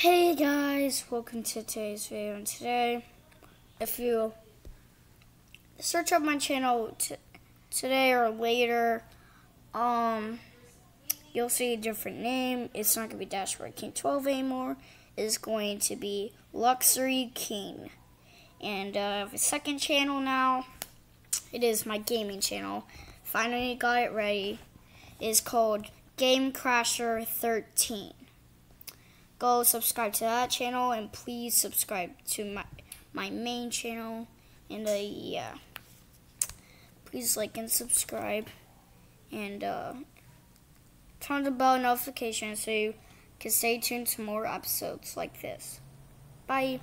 Hey guys, welcome to today's video. And today, if you search up my channel today or later, um, you'll see a different name. It's not going to be Dashboard King 12 anymore. It's going to be Luxury King. And uh, I have a second channel now. It is my gaming channel. Finally got it ready. It's called Game Crasher 13 go subscribe to that channel and please subscribe to my my main channel and uh, yeah. Please like and subscribe and uh, turn the bell notification so you can stay tuned to more episodes like this. Bye